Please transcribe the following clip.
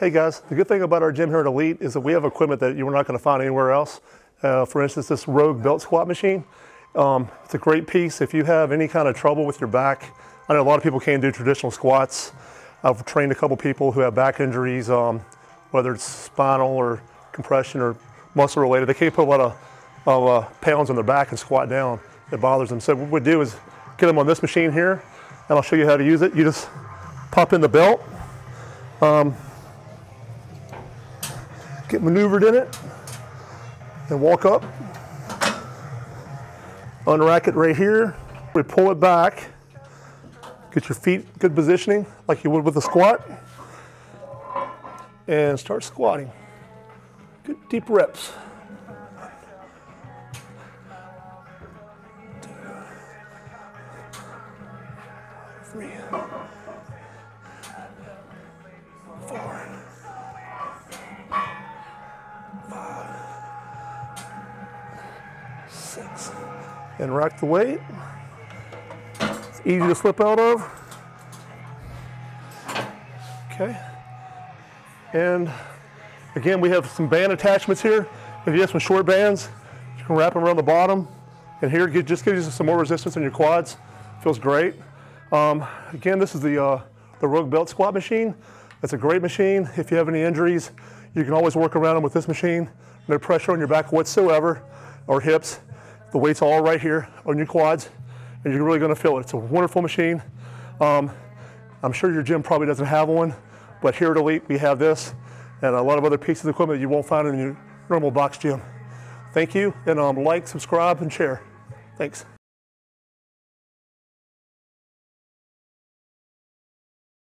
Hey guys, the good thing about our gym here at Elite is that we have equipment that you're not going to find anywhere else. Uh, for instance, this Rogue belt squat machine. Um, it's a great piece if you have any kind of trouble with your back. I know a lot of people can't do traditional squats. I've trained a couple people who have back injuries, um, whether it's spinal or compression or muscle related. They can't put a lot of, of uh, pounds on their back and squat down. It bothers them. So what we do is get them on this machine here, and I'll show you how to use it. You just pop in the belt. Um, get maneuvered in it, and walk up. Unrack it right here. We pull it back. Get your feet good positioning, like you would with a squat. And start squatting. Good deep reps. Three. Six. And rack the weight. It's easy to slip out of. Okay. And again, we have some band attachments here. If you have some short bands, you can wrap them around the bottom. And here, it just gives you some more resistance in your quads. Feels great. Um, again, this is the, uh, the Rogue Belt Squat machine. It's a great machine. If you have any injuries, you can always work around them with this machine. No pressure on your back whatsoever or hips. The weight's all right here on your quads, and you're really gonna feel it. It's a wonderful machine. Um, I'm sure your gym probably doesn't have one, but here at Elite, we have this and a lot of other pieces of equipment you won't find in your normal box gym. Thank you, and um, like, subscribe, and share. Thanks.